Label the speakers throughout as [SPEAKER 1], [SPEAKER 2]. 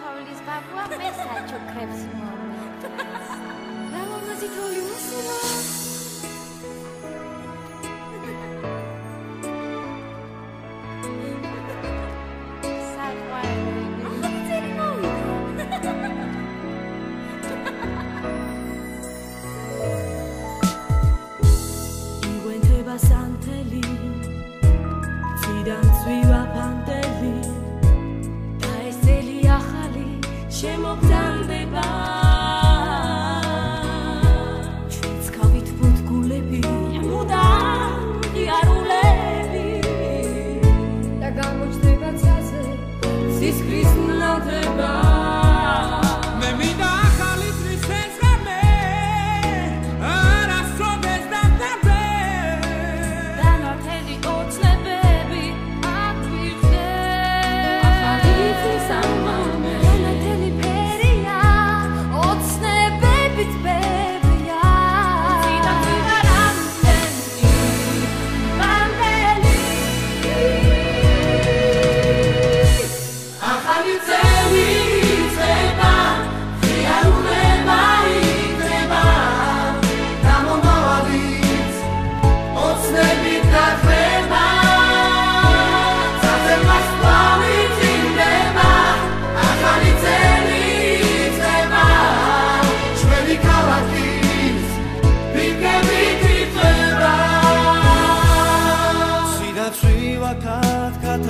[SPEAKER 1] Paulis, va voir mes sacs au crêpes, mon Maman, si tu veux. chez Mortal des Bains.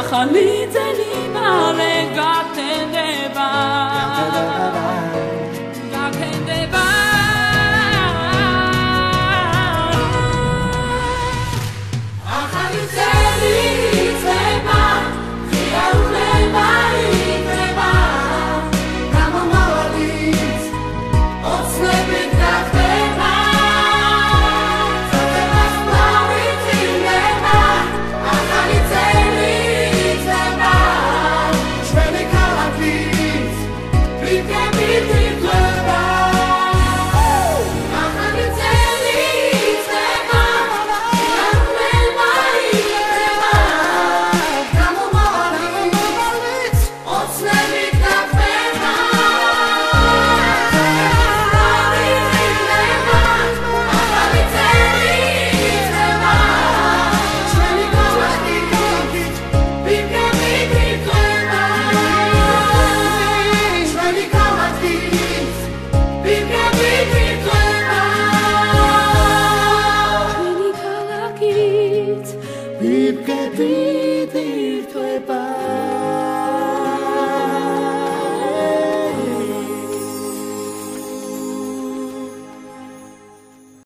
[SPEAKER 1] ახალი წელი მალე გატენდება